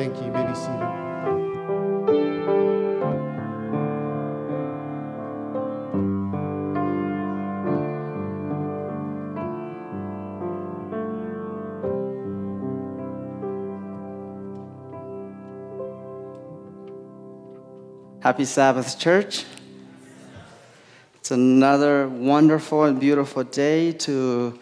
Thank you. You may be seated. Happy Sabbath, church. It's another wonderful and beautiful day to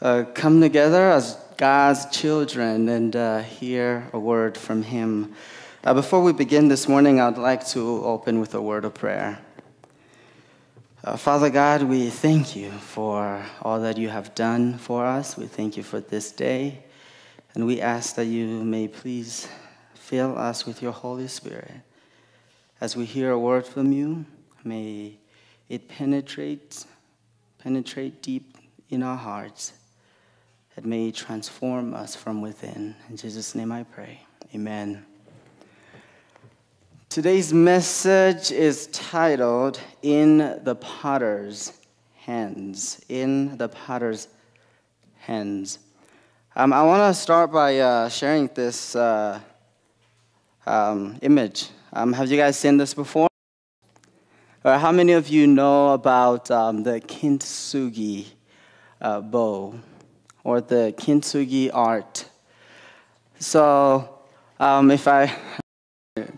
uh, come together as God's children and uh, hear a word from Him. Uh, before we begin this morning, I'd like to open with a word of prayer. Uh, Father God, we thank you for all that you have done for us. We thank you for this day. And we ask that you may please fill us with your Holy Spirit. As we hear a word from you, may it penetrate, penetrate deep in our hearts. It may transform us from within. In Jesus' name I pray. Amen. Today's message is titled In the Potter's Hands. In the Potter's Hands. Um, I want to start by uh, sharing this uh, um, image um, have you guys seen this before? Or how many of you know about um, the kintsugi uh, bow or the kintsugi art? So, um, if I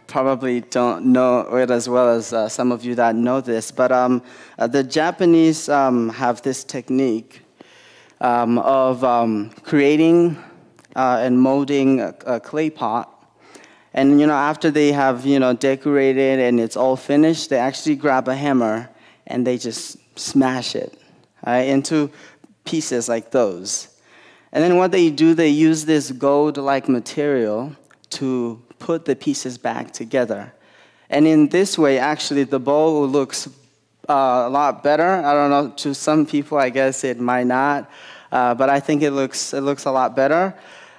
probably don't know it as well as uh, some of you that know this, but um, uh, the Japanese um, have this technique um, of creating uh, and molding a, a clay pot and you know, after they have you know decorated and it's all finished, they actually grab a hammer and they just smash it right, into pieces like those. And then what they do, they use this gold-like material to put the pieces back together. And in this way, actually, the bowl looks uh, a lot better. I don't know, to some people, I guess it might not, uh, but I think it looks, it looks a lot better.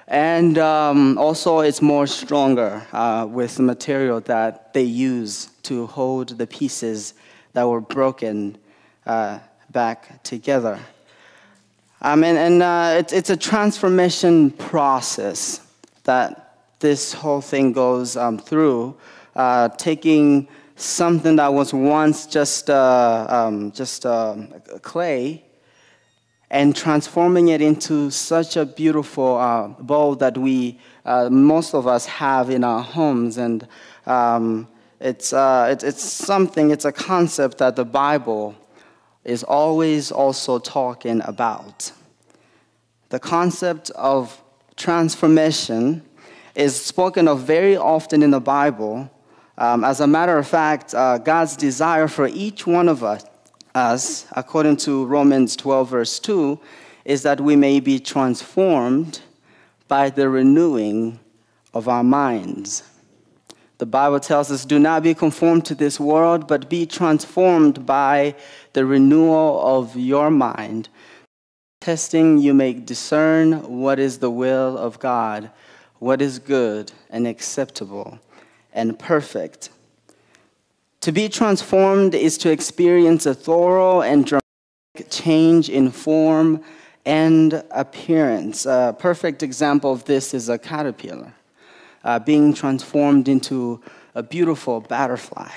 And um, also, it's more stronger uh, with the material that they use to hold the pieces that were broken uh, back together. Um, and and uh, it, it's a transformation process that this whole thing goes um, through, uh, taking something that was once just, uh, um, just um, clay and transforming it into such a beautiful uh, bowl that we, uh, most of us, have in our homes. And um, it's, uh, it, it's something, it's a concept that the Bible is always also talking about. The concept of transformation is spoken of very often in the Bible. Um, as a matter of fact, uh, God's desire for each one of us us, according to Romans 12, verse 2, is that we may be transformed by the renewing of our minds. The Bible tells us, Do not be conformed to this world, but be transformed by the renewal of your mind. Testing, you may discern what is the will of God, what is good and acceptable and perfect. To be transformed is to experience a thorough and dramatic change in form and appearance. A perfect example of this is a caterpillar uh, being transformed into a beautiful butterfly.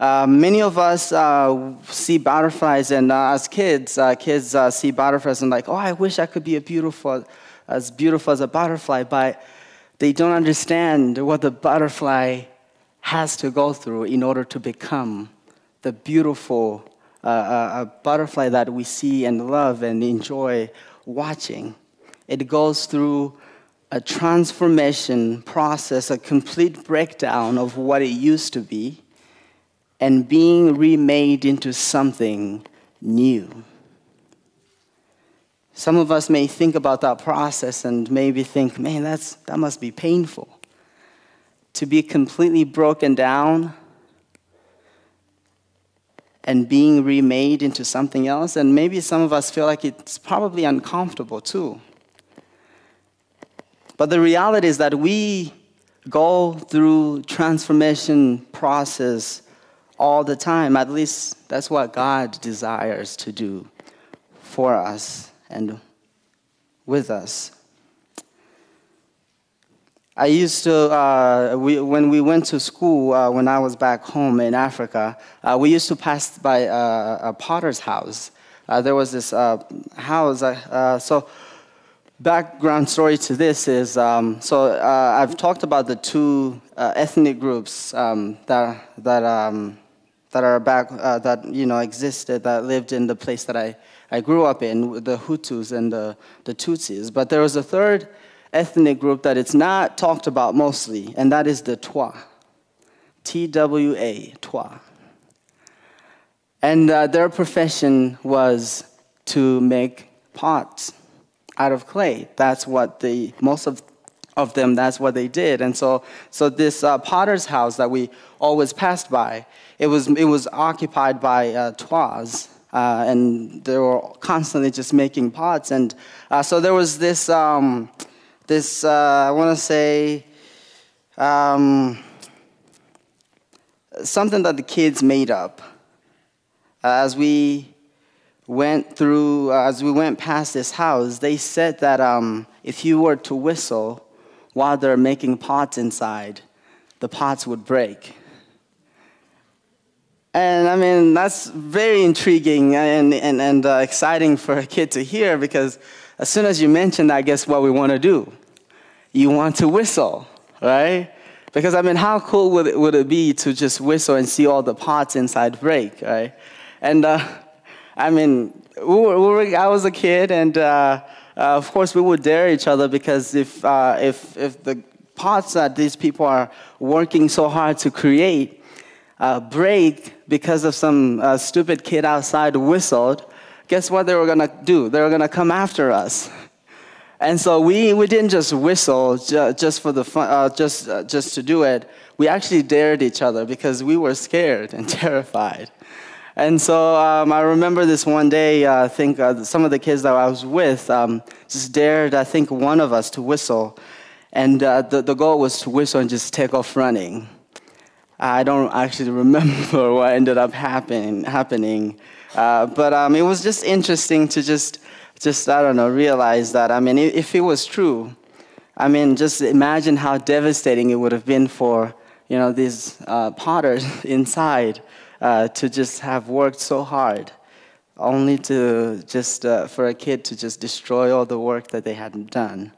Uh, many of us uh, see butterflies, and uh, as kids, uh, kids uh, see butterflies and like, oh, I wish I could be a beautiful, as beautiful as a butterfly, but they don't understand what the butterfly has to go through in order to become the beautiful butterfly that we see and love and enjoy watching. It goes through a transformation process, a complete breakdown of what it used to be, and being remade into something new. Some of us may think about that process and maybe think, man, that's, that must be painful to be completely broken down and being remade into something else. And maybe some of us feel like it's probably uncomfortable too. But the reality is that we go through transformation process all the time. At least that's what God desires to do for us and with us. I used to, uh, we, when we went to school, uh, when I was back home in Africa, uh, we used to pass by a potter's house. Uh, there was this uh, house, uh, so background story to this is, um, so I've talked about the two ethnic groups um, that, that, um, that are back, that, you know, existed, that lived in the place that I, I grew up in, the Hutus and the, the Tutsis. But there was a third ethnic group that it's not talked about mostly, and that is the Twa. T W A, Twa. And uh, their profession was to make pots out of clay. That's what the most of, of them, that's what they did. And so, so this uh, potter's house that we always passed by, it was, it was occupied by uh, Twas. Uh, and they were constantly just making pots. And uh, so there was this, um, this, uh, I want to say, um, something that the kids made up. Uh, as we went through, uh, as we went past this house, they said that um, if you were to whistle while they're making pots inside, the pots would break. And I mean, that's very intriguing and, and, and uh, exciting for a kid to hear because as soon as you mention that, guess what we want to do? You want to whistle, right? Because I mean, how cool would it, would it be to just whistle and see all the pots inside break, right? And uh, I mean, we were, we were, I was a kid, and uh, uh, of course we would dare each other because if, uh, if, if the pots that these people are working so hard to create uh, break because of some uh, stupid kid outside whistled, guess what they were gonna do? They were gonna come after us. And so we, we didn't just whistle ju- just for the fun, uh, just, uh, just to do it. We actually dared each other because we were scared and terrified. And so um, I remember this one day, uh, I think uh, some of the kids that I was with um, just dared, I think, one of us to whistle. And uh, the, the goal was to whistle and just take off running. I don't actually remember what ended up happen, happening. Uh, but um, it was just interesting to just just, I don't know, realize that, I mean, if it was true, I mean, just imagine how devastating it would have been for, you know, these uh, potters inside uh, to just have worked so hard, only to just, uh, for a kid to just destroy all the work that they hadn't done.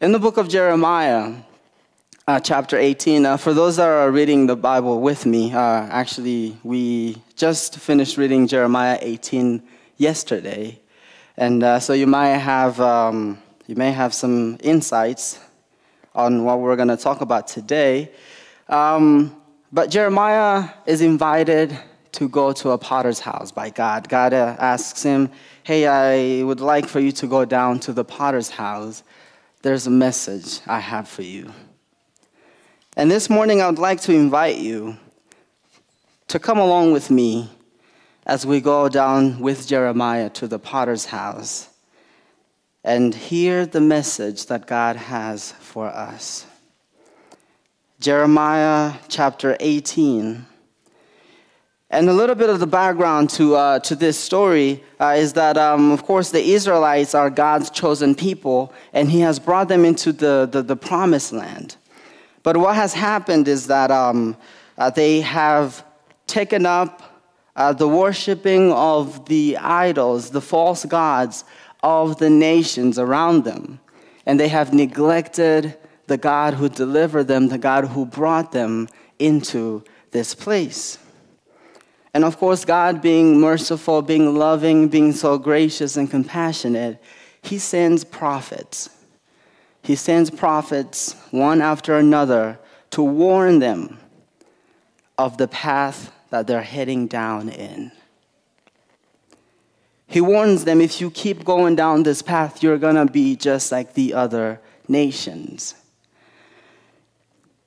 In the book of Jeremiah, uh, chapter 18. Uh, for those that are reading the Bible with me, uh, actually, we just finished reading Jeremiah 18 yesterday. And uh, so you might have, um, you may have some insights on what we're going to talk about today. Um, but Jeremiah is invited to go to a potter's house by God. God uh, asks him, Hey, I would like for you to go down to the potter's house. There's a message I have for you. And this morning, I would like to invite you to come along with me as we go down with Jeremiah to the potter's house and hear the message that God has for us. Jeremiah chapter 18. And a little bit of the background to, uh, to this story uh, is that, um, of course, the Israelites are God's chosen people, and He has brought them into the, the, the promised land. But what has happened is that um, uh, they have taken up uh, the worshiping of the idols, the false gods of the nations around them. And they have neglected the God who delivered them, the God who brought them into this place. And of course, God being merciful, being loving, being so gracious and compassionate, He sends prophets. He sends prophets one after another to warn them of the path that they're heading down in. He warns them if you keep going down this path, you're going to be just like the other nations.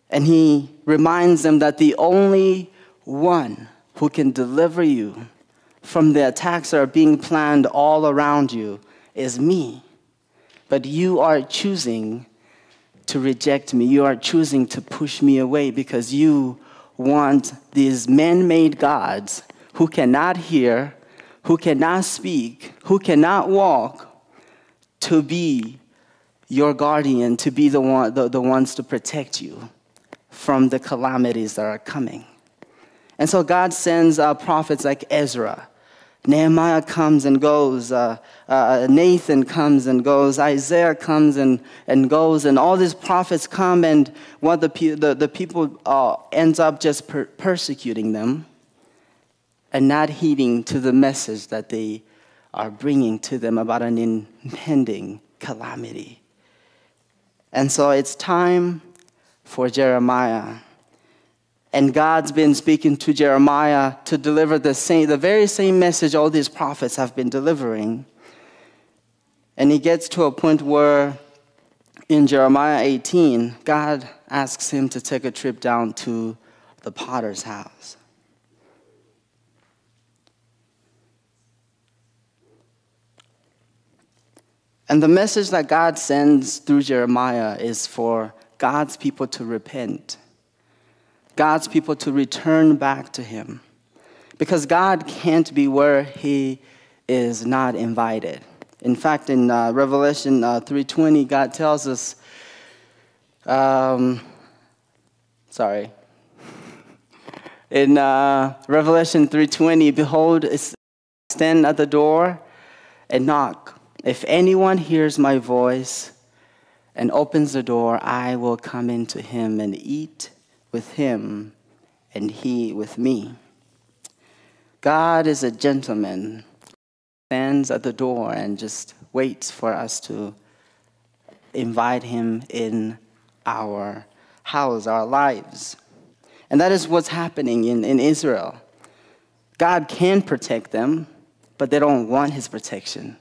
And he reminds them that the only one who can deliver you from the attacks that are being planned all around you is me. But you are choosing to reject me. You are choosing to push me away because you want these man made gods who cannot hear, who cannot speak, who cannot walk to be your guardian, to be the, one, the, the ones to protect you from the calamities that are coming. And so God sends uh, prophets like Ezra. Nehemiah comes and goes. Uh, uh, Nathan comes and goes. Isaiah comes and, and goes. And all these prophets come, and what the, the, the people uh, ends up just per- persecuting them and not heeding to the message that they are bringing to them about an impending calamity. And so it's time for Jeremiah. And God's been speaking to Jeremiah to deliver the, same, the very same message all these prophets have been delivering. And he gets to a point where in Jeremiah 18, God asks him to take a trip down to the potter's house. And the message that God sends through Jeremiah is for God's people to repent, God's people to return back to Him. Because God can't be where He is not invited. In fact, in uh, Revelation uh, 3:20, God tells us, um, sorry, in uh, Revelation 3:20, behold, stand at the door and knock. If anyone hears my voice and opens the door, I will come into him and eat with him and he with me. God is a gentleman, stands at the door and just waits for us to invite him in our house, our lives. And that is what's happening in, in Israel. God can protect them, but they don't want his protection.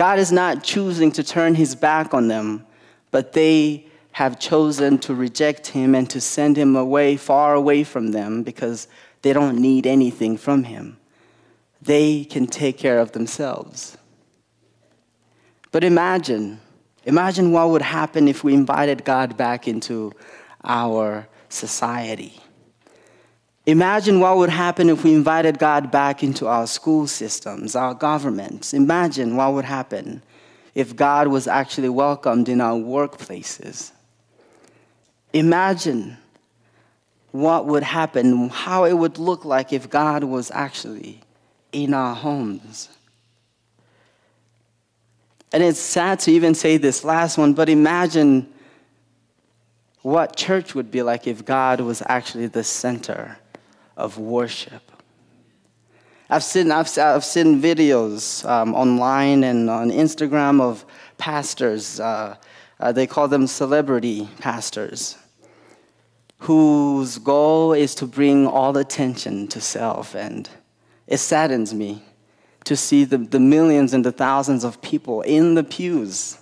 God is not choosing to turn his back on them, but they have chosen to reject him and to send him away, far away from them, because they don't need anything from him. They can take care of themselves. But imagine, imagine what would happen if we invited God back into our society. Imagine what would happen if we invited God back into our school systems, our governments. Imagine what would happen if God was actually welcomed in our workplaces. Imagine what would happen, how it would look like if God was actually in our homes. And it's sad to even say this last one, but imagine what church would be like if God was actually the center of worship. I've seen, I've, I've seen videos um, online and on Instagram of pastors, uh, uh, they call them celebrity pastors, whose goal is to bring all attention to self. And it saddens me to see the, the millions and the thousands of people in the pews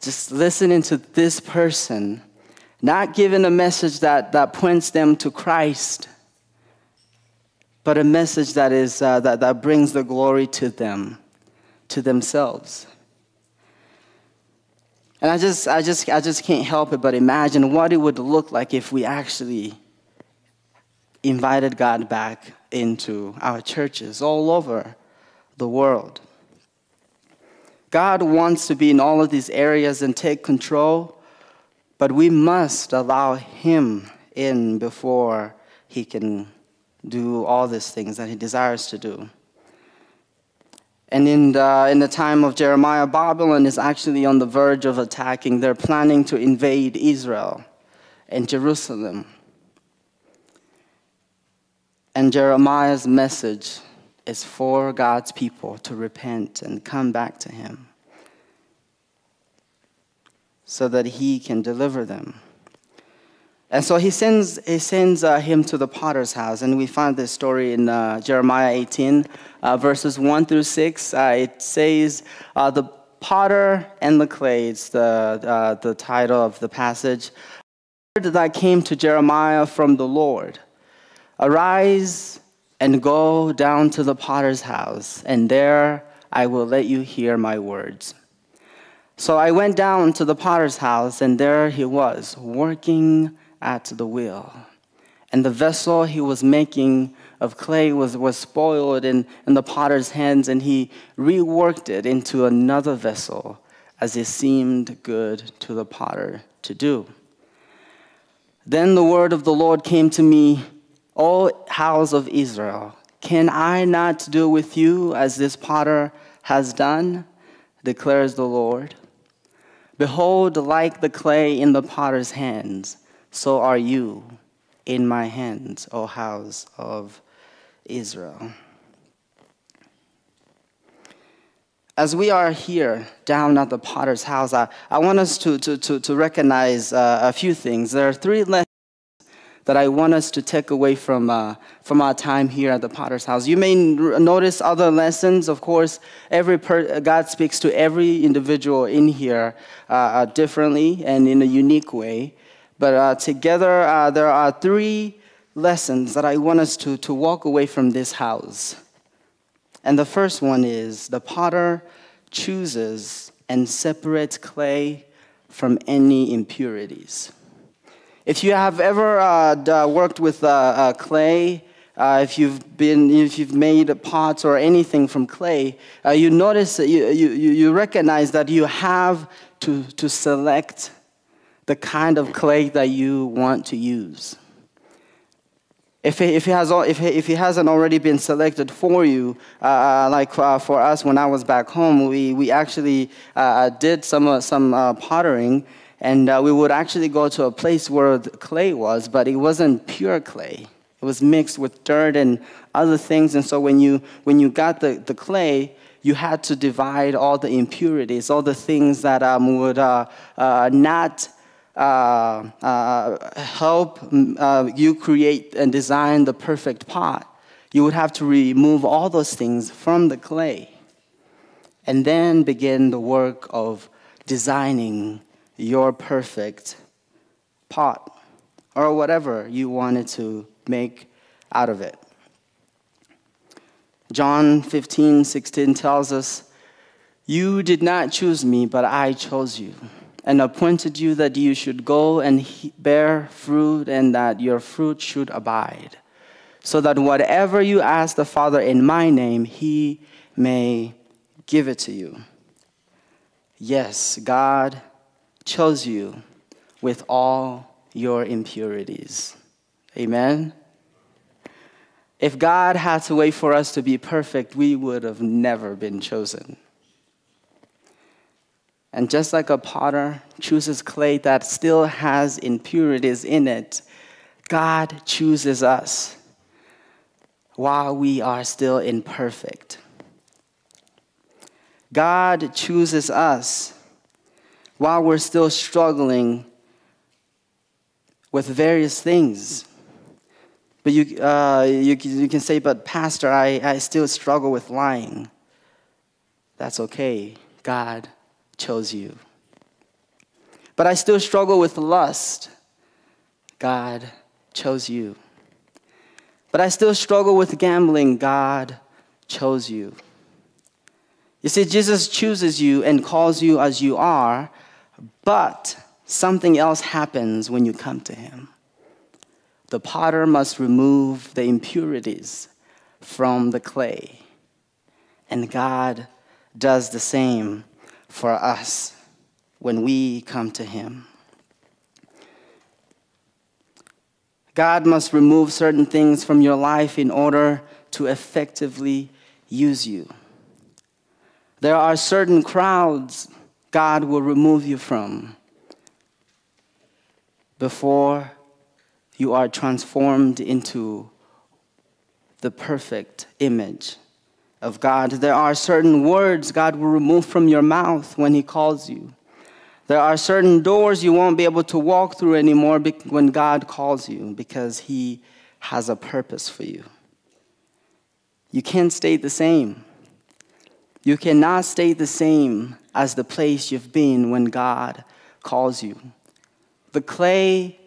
just listening to this person not giving a message that, that points them to Christ, but a message that, is, uh, that, that brings the glory to them, to themselves. And I just, I, just, I just can't help it but imagine what it would look like if we actually invited God back into our churches all over the world. God wants to be in all of these areas and take control. But we must allow Him in before He can do all these things that He desires to do. And in the, in the time of Jeremiah, Babylon is actually on the verge of attacking. They're planning to invade Israel and Jerusalem. And Jeremiah's message is for God's people to repent and come back to Him so that he can deliver them. And so he sends, he sends uh, him to the potter's house. And we find this story in uh, Jeremiah 18, uh, verses 1 through 6. Uh, it says, uh, The potter and the clay, it's the, uh, the title of the passage. Word That came to Jeremiah from the Lord Arise and go down to the potter's house, and there I will let you hear my words. So I went down to the potter's house, and there he was, working at the wheel. And the vessel he was making of clay was, was spoiled in, in the potter's hands, and he reworked it into another vessel as it seemed good to the potter to do. Then the word of the Lord came to me, O house of Israel, can I not do with you as this potter has done? declares the Lord. Behold, like the clay in the potter's hands, so are you in my hands, O house of Israel. as we are here down at the potter's house, I, I want us to, to, to, to recognize uh, a few things. There are three lessons that I want us to take away from, uh, from our time here at the potter's house. You may notice other lessons. Of course, every God speaks to every individual in here uh, uh differently and in a unique way. But uh, together, uh, there are three lessons that I want us to, to walk away from this house. And the first one is the potter chooses and separates clay from any impurities. If you have ever uh, worked with uh, uh, clay, uh, if you've been, if you've made pots or anything from clay, uh, you notice, you, you, you recognize that you have to, to select the kind of clay that you want to use. If he, if, he has, if, he, if he hasn't already been selected for you, uh, uh, like uh, for us when I was back home, we, we actually uh, uh did some, uh, some pottering, and we would actually go to a place where the clay was, but it wasn't pure clay. It was mixed with dirt and other things, and so when you, when you got the, the clay, you had to divide all the impurities, all the things that um, would not uh, uh, help uh, you create and design the perfect pot, you would have to remove all those things from the clay and then begin the work of designing your perfect pot or whatever you wanted to make out of it. John 15, 16 tells us, You did not choose me, but I chose you and appointed you that you should go and bear fruit and that your fruit should abide, so that whatever you ask the Father in my name, he may give it to you. Yes, God chose you with all your impurities. Amen. If God had to wait for us to be perfect, we would have never been chosen. And just like a potter chooses clay that still has impurities in it, God chooses us while we are still imperfect. God chooses us while we're still struggling with various things. But you, uh, you, you can say, but Pastor, I, I still struggle with lying. That's okay. God chose you. But I still struggle with lust. God chose you. But I still struggle with gambling. God chose you. You see, Jesus chooses you and calls you as you are, but something else happens when you come to him. The potter must remove the impurities from the clay, and God does the same for us when we come to Him. God must remove certain things from your life in order to effectively use you. There are certain crowds God will remove you from before you are transformed into the perfect image of God. There are certain words God will remove from your mouth when He calls you. There are certain doors you won't be able to walk through anymore when God calls you because He has a purpose for you. You can't stay the same. You cannot stay the same as the place you've been when God calls you. The clay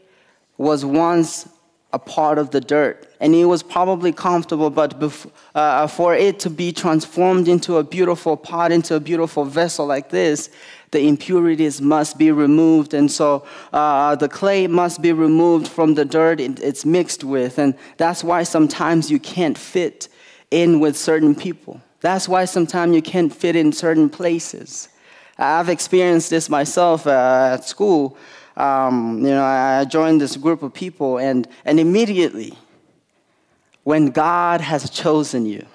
was once a part of the dirt. And it was probably comfortable, but uh, for it to be transformed into a beautiful pot, into a beautiful vessel like this, the impurities must be removed. And so uh, the clay must be removed from the dirt it's mixed with. And that's why sometimes you can't fit in with certain people. That's why sometimes you can't fit in certain places. I've experienced this myself uh, at school. Um, you know, I joined this group of people, and, and immediately, when God has chosen you,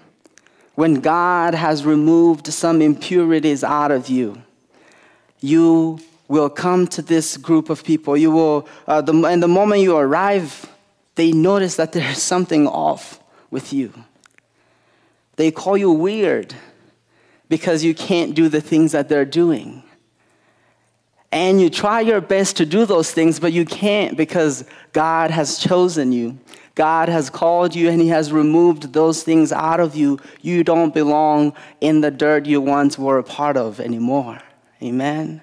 when God has removed some impurities out of you, you will come to this group of people. You will, uh, the, and the moment you arrive, they notice that there's something off with you. They call you weird because you can't do the things that they're doing. And you try your best to do those things, but you can't because God has chosen you. God has called you and He has removed those things out of you. You don't belong in the dirt you once were a part of anymore. Amen.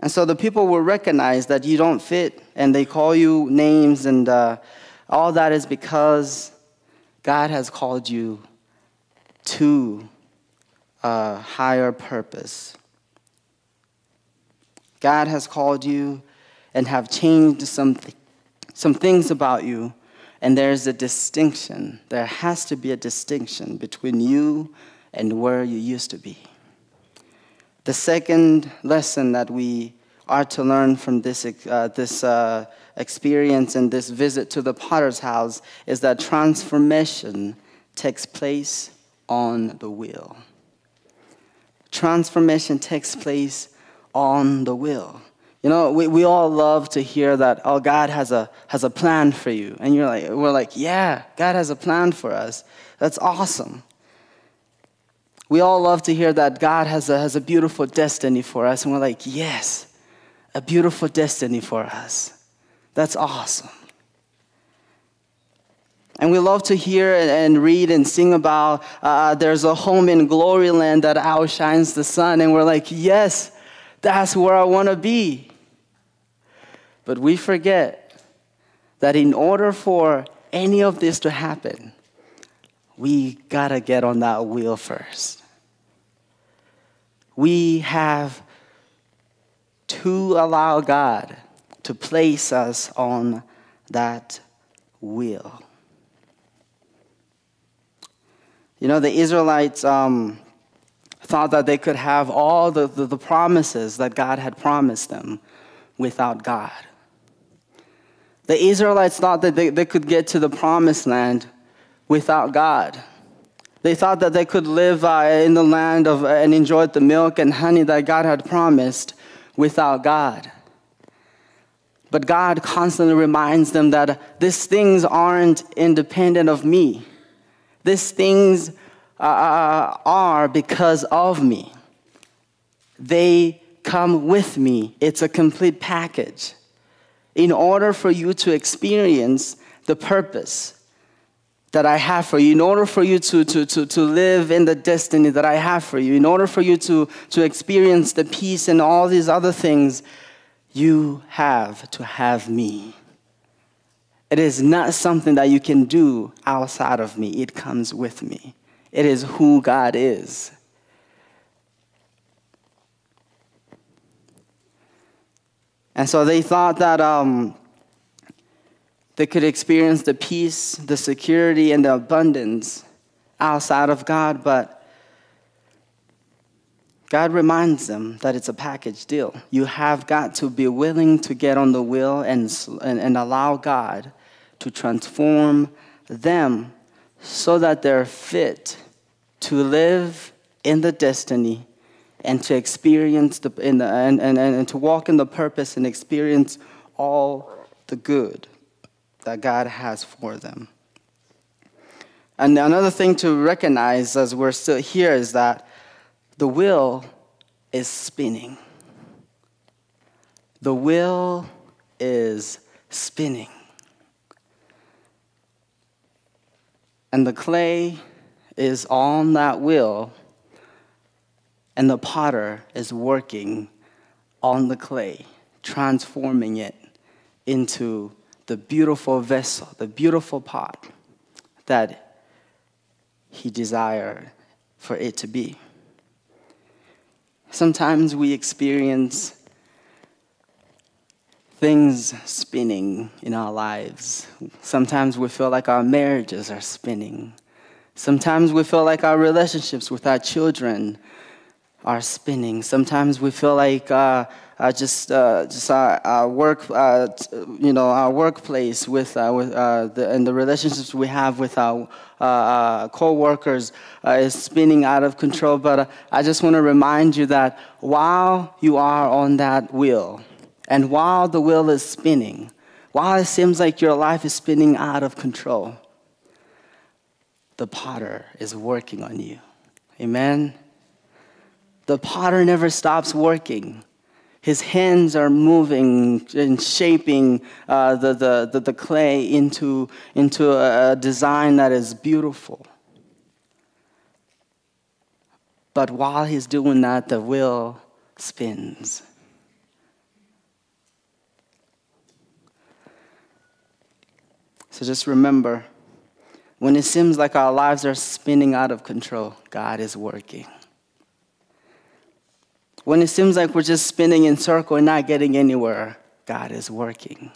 And so the people will recognize that you don't fit and they call you names, and uh, all that is because God has called you to a higher purpose. God has called you and have changed some, th- some things about you, and there's a distinction. There has to be a distinction between you and where you used to be. The second lesson that we are to learn from this, uh, this uh, experience in this visit to the potter's house is that transformation takes place on the wheel. Transformation takes place on the wheel. You know, we, we all love to hear that, oh, God has a, has a plan for you. And you're like, we're like, yeah, God has a plan for us. That's awesome. We all love to hear that God has a, has a beautiful destiny for us, and we're like, yes, a beautiful destiny for us. That's awesome. And we love to hear and read and sing about uh, there's a home in glory land that outshines the sun. And we're like, yes, that's where I want to be. But we forget that in order for any of this to happen, we got to get on that wheel first we have to allow God to place us on that wheel. You know, the Israelites um, thought that they could have all the, the, the promises that God had promised them without God. The Israelites thought that they, they could get to the promised land without God. They thought that they could live uh, in the land of, uh, and enjoy the milk and honey that God had promised without God. But God constantly reminds them that these things aren't independent of me. These things uh, uh are because of me. They come with me. It's a complete package. In order for you to experience the purpose, that I have for you, in order for you to, to, to, to live in the destiny that I have for you, in order for you to, to experience the peace and all these other things, you have to have me. It is not something that you can do outside of me, it comes with me. It is who God is. And so they thought that um, they could experience the peace, the security, and the abundance outside of God, but God reminds them that it's a package deal. You have got to be willing to get on the wheel and, and, and allow God to transform them so that they're fit to live in the destiny and to experience the, in the and, and, and to walk in the purpose and experience all the good that God has for them. And another thing to recognize as we're still here is that the wheel is spinning. The wheel is spinning. And the clay is on that wheel, and the potter is working on the clay, transforming it into the beautiful vessel, the beautiful pot that He desired for it to be. Sometimes we experience things spinning in our lives. Sometimes we feel like our marriages are spinning. Sometimes we feel like our relationships with our children are spinning. Sometimes we feel like uh, uh, just uh, just our, our work, uh, you know, our workplace with uh, with uh, the, and the relationships we have with our co-workers is spinning out of control. But I just want to remind you that while you are on that wheel, and while the wheel is spinning, while it seems like your life is spinning out of control, the potter is working on you. Amen. The potter never stops working. His hands are moving and shaping uh, the, the, the, the, clay into, into a design that is beautiful. But while he's doing that, the wheel spins. So just remember when it seems like our lives are spinning out of control, God is working. When it seems like we're just spinning in circle and not getting anywhere, God is working.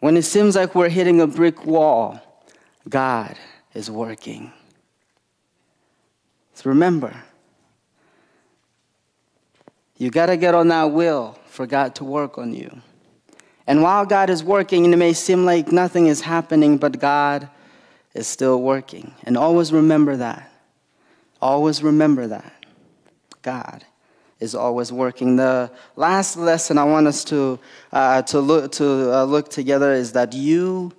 When it seems like we're hitting a brick wall, God is working. So remember, you got to get on that wheel for God to work on you. And while God is working, it may seem like nothing is happening, but God is still working. And always remember that. Always remember that. God is always working. The last lesson I want us to, uh, to, look, to uh, look together is that you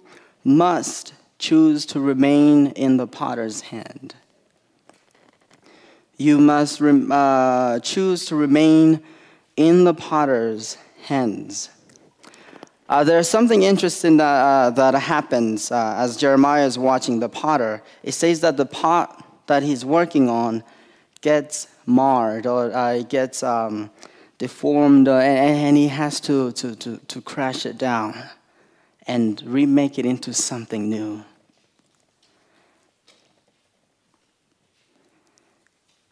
must choose to remain in the potter's hand. You must uh, choose to remain in the potter's hands. Uh, there's something interesting that, uh, that happens uh, as Jeremiah is watching the potter. It says that the pot that he's working on gets marred or uh, it gets um, deformed, uh, and, and, he has to, to, to, to crash it down and remake it into something new.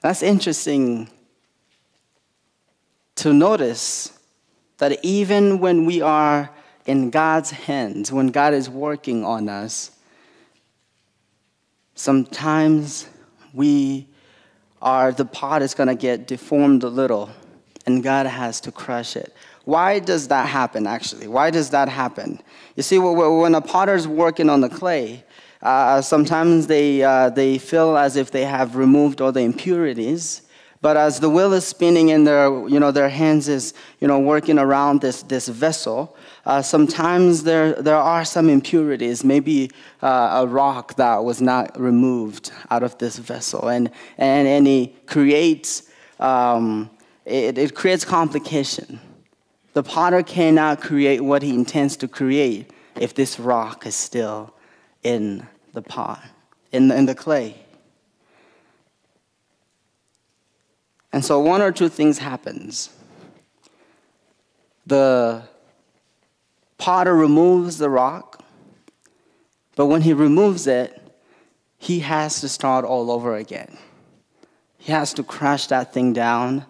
That's interesting to notice that even when we are in God's hands, when God is working on us, sometimes we are the pot is going to get deformed a little and God has to crush it. Why does that happen, actually? Why does that happen? You see, when a potter's working on the clay, uh, sometimes they, uh, they feel as if they have removed all the impurities. But as the wheel is spinning and their, you know, their hands is you know, working around this, this vessel, uh, sometimes there, there are some impurities, maybe uh, a rock that was not removed out of this vessel. And, and, and it creates, um, it, it creates complication. The potter cannot create what he intends to create if this rock is still in the pot, in the, in the clay. And so one or two things happens. The potter removes the rock, but when he removes it, he has to start all over again. He has to crash that thing down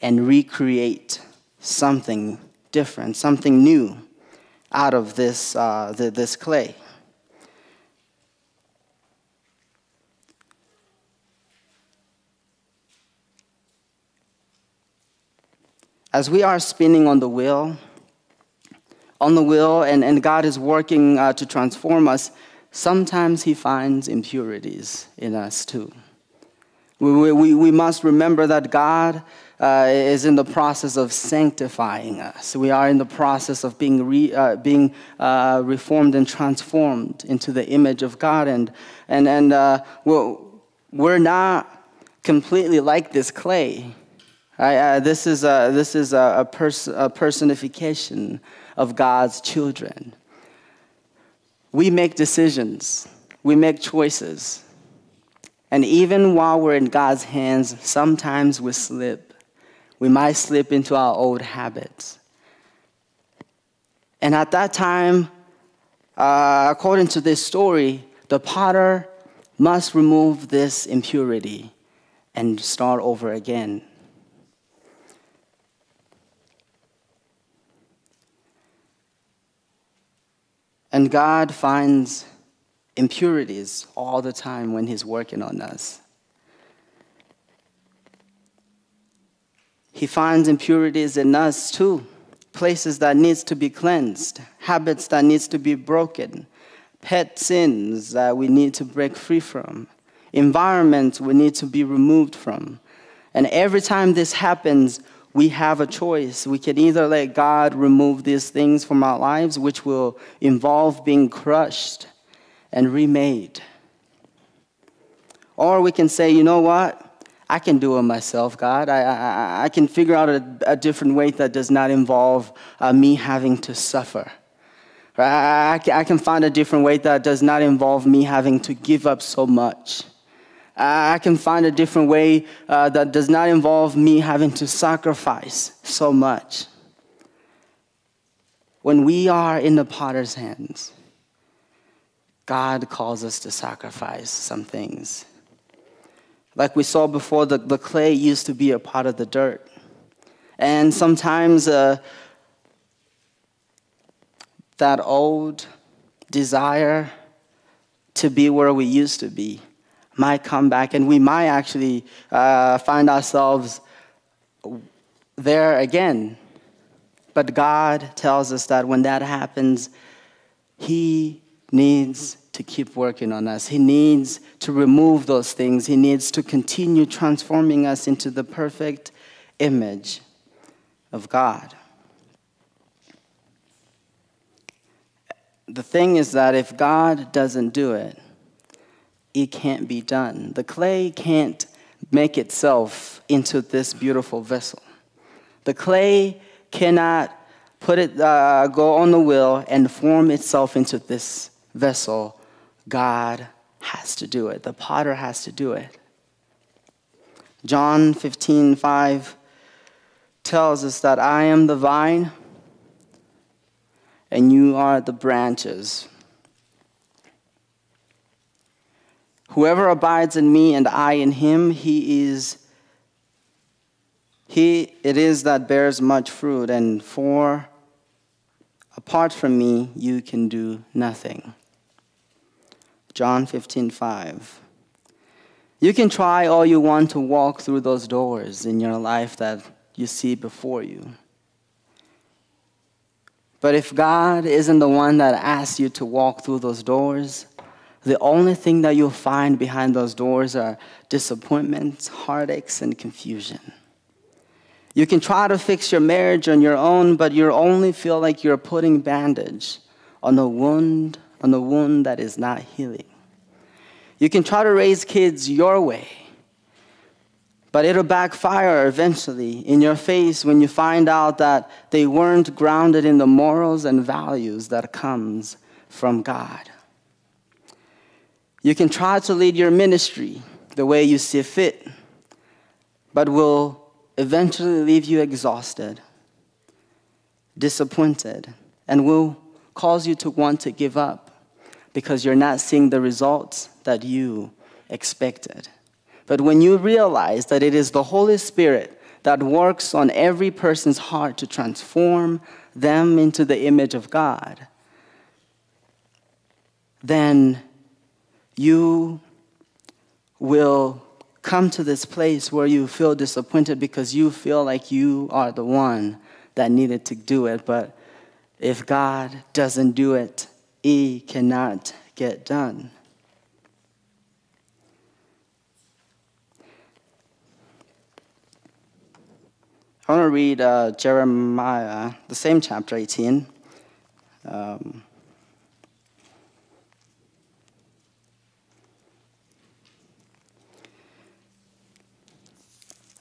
and recreate something different, something new out of this, uh, the, this clay. As we are spinning on the wheel, on the will, and, and God is working uh, to transform us, sometimes He finds impurities in us too. We, we, we must remember that God uh, is in the process of sanctifying us. We are in the process of being, re, uh, being uh, reformed and transformed into the image of God. And, and, and uh, we're, we're not completely like this clay. Uh, this is, a, this is a, pers- a personification of God's children. We make decisions, we make choices. And even while we're in God's hands, sometimes we slip. We might slip into our old habits. And at that time, uh, according to this story, the potter must remove this impurity and start over again. And God finds impurities all the time when He's working on us. He finds impurities in us too, places that needs to be cleansed, habits that needs to be broken, pet sins that we need to break free from, environments we need to be removed from. And every time this happens, we have a choice. We can either let God remove these things from our lives, which will involve being crushed and remade. Or we can say, you know what? I can do it myself, God. I, I, I can figure out a, a, different way that does not involve uh, me having to suffer. I, I, can find a different way that does not involve me having to give up so much. I can find a different way uh, that does not involve me having to sacrifice so much. When we are in the potter's hands, God calls us to sacrifice some things. Like we saw before, the, the clay used to be a part of the dirt. And sometimes uh, that old desire to be where we used to be might come back, and we might actually uh, find ourselves there again. But God tells us that when that happens, He needs to keep working on us. He needs to remove those things. He needs to continue transforming us into the perfect image of God. The thing is that if God doesn't do it, it can't be done. The clay can't make itself into this beautiful vessel. The clay cannot put it, uh, go on the wheel and form itself into this vessel. God has to do it. The potter has to do it. John 15, 5 tells us that I am the vine and you are the branches. Whoever abides in me and I in him, he is he it is that bears much fruit, and for apart from me you can do nothing. John 15, 5. You can try all you want to walk through those doors in your life that you see before you. But if God isn't the one that asks you to walk through those doors, the only thing that you'll find behind those doors are disappointments, heartaches, and confusion. You can try to fix your marriage on your own, but you only feel like you're putting bandage on a wound, on a wound that is not healing. You can try to raise kids your way, but it'll backfire eventually in your face when you find out that they weren't grounded in the morals and values that comes from God. You can try to lead your ministry the way you see fit, but will eventually leave you exhausted, disappointed, and will cause you to want to give up because you're not seeing the results that you expected. But when you realize that it is the Holy Spirit that works on every person's heart to transform them into the image of God, then you will come to this place where you feel disappointed because you feel like you are the one that needed to do it. But if God doesn't do it, it cannot get done. I want to read uh, Jeremiah, the same chapter 18. Um,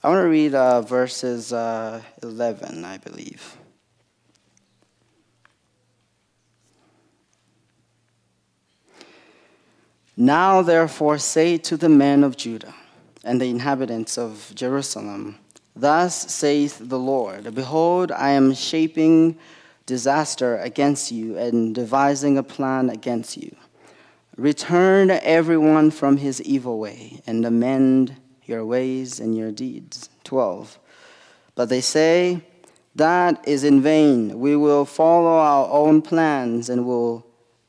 I want to read uh, verses uh, 11, I believe. Now, therefore, say to the men of Judah and the inhabitants of Jerusalem, Thus saith the Lord Behold, I am shaping disaster against you and devising a plan against you. Return everyone from his evil way and amend your ways and your deeds. 12. But they say, That is in vain. We will follow our own plans and will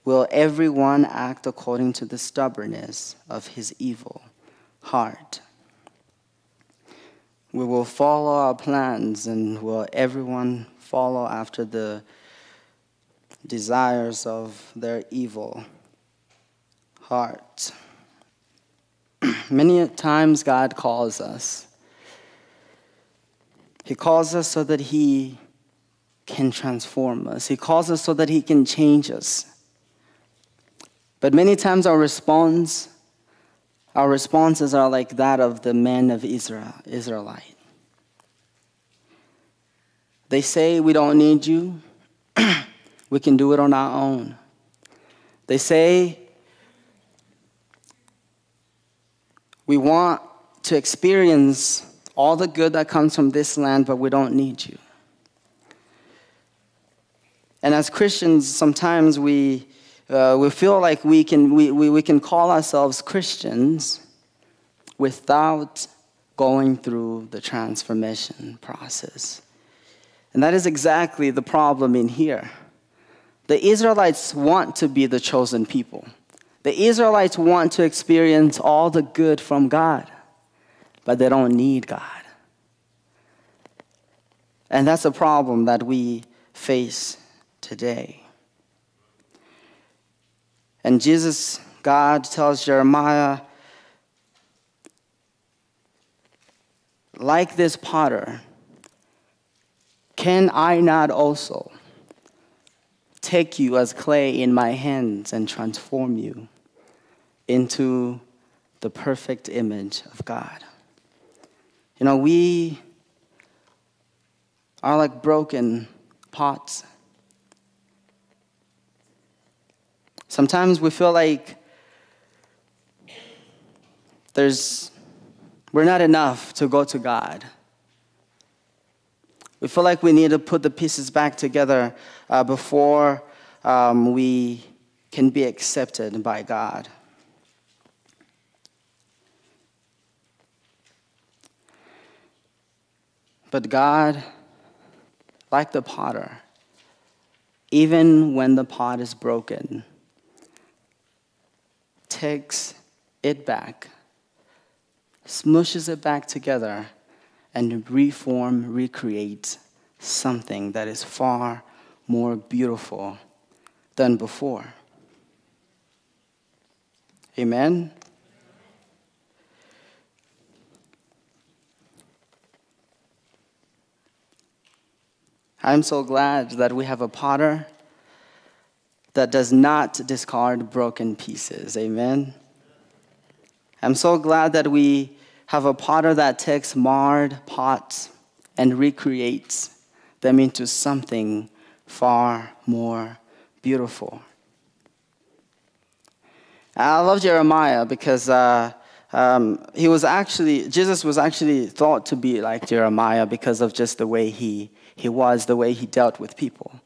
will everyone act according to the stubbornness of his evil heart. We will follow our plans, and will everyone follow after the desires of their evil heart. Many times God calls us. He calls us so that He can transform us. He calls us so that He can change us. But many times our response, our responses are like that of the men of Israel, Israelite. They say, We don't need you. we can do it on our own. They say, We want to experience all the good that comes from this land, but we don't need you. And as Christians, sometimes we, uh, we feel like we can, we, we, we can call ourselves Christians without going through the transformation process. And that is exactly the problem in here. The Israelites want to be the chosen people. The Israelites want to experience all the good from God, but they don't need God. And that's a problem that we face today. And Jesus, God tells Jeremiah, like this potter, can I not also take you as clay in my hands and transform you into the perfect image of God? You know, we are like broken pots. Sometimes we feel like there's we're not enough to go to God. We feel like we need to put the pieces back together uh, before um, we can be accepted by God. But God, like the potter, even when the pot is broken, takes it back, smushes it back together, and reform, recreates something that is far more beautiful than before. Amen? I'm so glad that we have a potter that does not discard broken pieces. Amen? I'm so glad that we have a potter that takes marred pots and recreates them into something far more beautiful. I love Jeremiah because uh, um, he was actually, Jesus was actually thought to be like Jeremiah because of just the way he, he was, the way he dealt with people.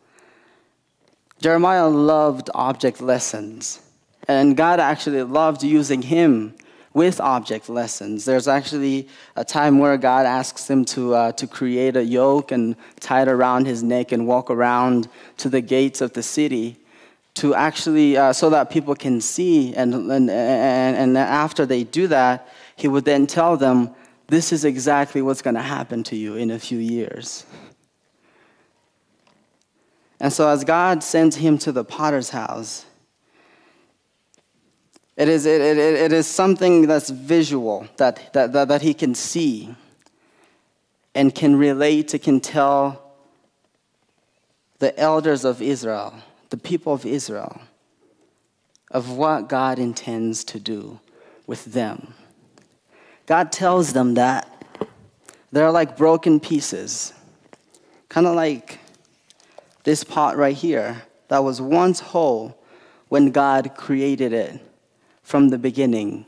Jeremiah loved object lessons, and God actually loved using him with object lessons. There's actually a time where God asks him to, uh, to create a yoke and tie it around his neck and walk around to the gates of the city to actually, uh, so that people can see. And, and, and, and after they do that, he would then tell them, This is exactly what's going to happen to you in a few years. And so, as God sends him to the potter's house, it is, it, it, it is something that's visual, that, that, that, that he can see and can relate, it can tell the elders of Israel, the people of Israel, of what God intends to do with them. God tells them that they're like broken pieces, kind of like this pot right here that was once whole when God created it from the beginning.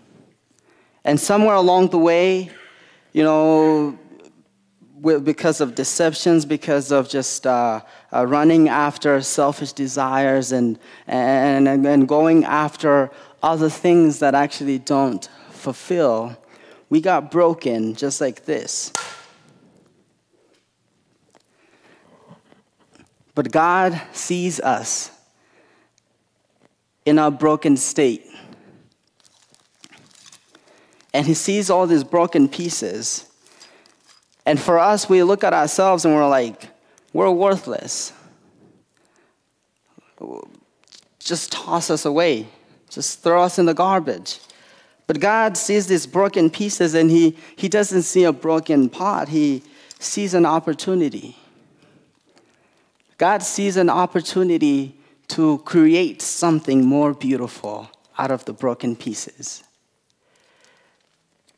And somewhere along the way, you know, because of deceptions, because of just uh, uh, running after selfish desires and, and, and going after other things that actually don't fulfill, we got broken just like this. But God sees us in our broken state. And He sees all these broken pieces. And for us, we look at ourselves and we're like, we're worthless. Just toss us away, just throw us in the garbage. But God sees these broken pieces and He, he doesn't see a broken pot, He sees an opportunity. God sees an opportunity to create something more beautiful out of the broken pieces.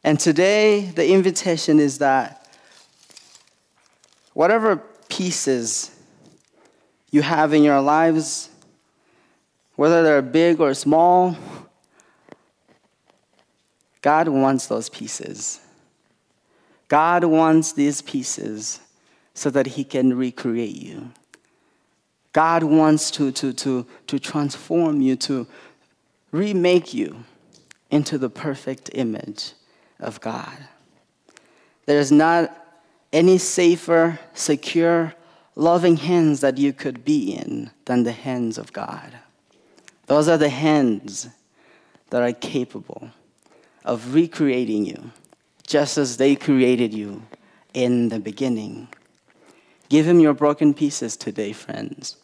And today, the invitation is that whatever pieces you have in your lives, whether they're big or small, God wants those pieces. God wants these pieces so that He can recreate you. God wants to, to, to, to transform you, to remake you into the perfect image of God. There's not any safer, secure, loving hands that you could be in than the hands of God. Those are the hands that are capable of recreating you just as they created you in the beginning. Give him your broken pieces today, friends,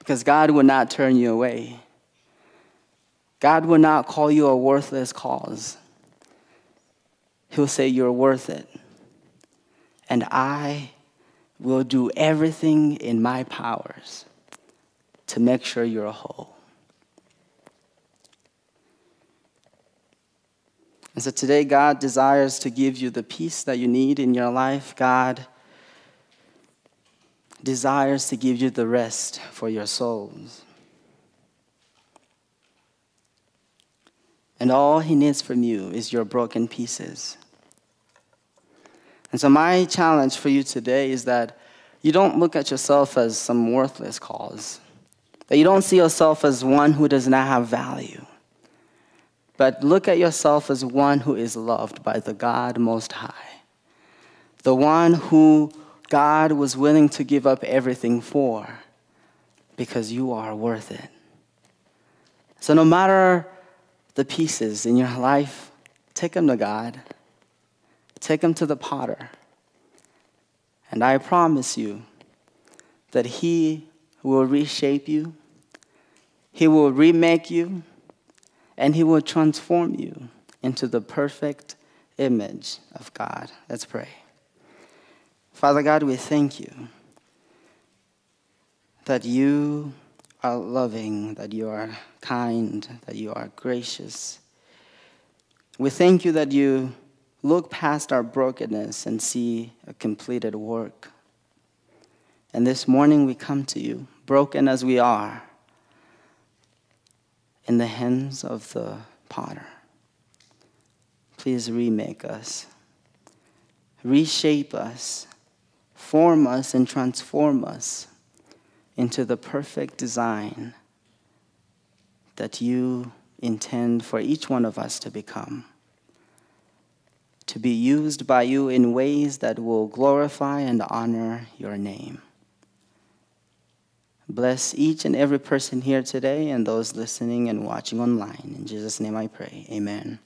because God will not turn you away. God will not call you a worthless cause. He'll say, You're worth it. And I will do everything in my powers to make sure you're whole. And so today, God desires to give you the peace that you need in your life. God desires to give you the rest for your souls. And all He needs from you is your broken pieces. And so, my challenge for you today is that you don't look at yourself as some worthless cause, that you don't see yourself as one who does not have value, but look at yourself as one who is loved by the God Most High, the one who God was willing to give up everything for because you are worth it. So, no matter the pieces in your life, take them to God. Take them to the potter. And I promise you that He will reshape you, He will remake you, and He will transform you into the perfect image of God. Let's pray. Father God, we thank you that you are loving, that you are kind, that you are gracious. We thank you that you look past our brokenness and see a completed work. And this morning we come to you, broken as we are, in the hands of the potter. Please remake us, reshape us, form us, and transform us into the perfect design that you intend for each one of us to become to be used by you in ways that will glorify and honor your name. Bless each and every person here today and those listening and watching online. In Jesus' name I pray. Amen.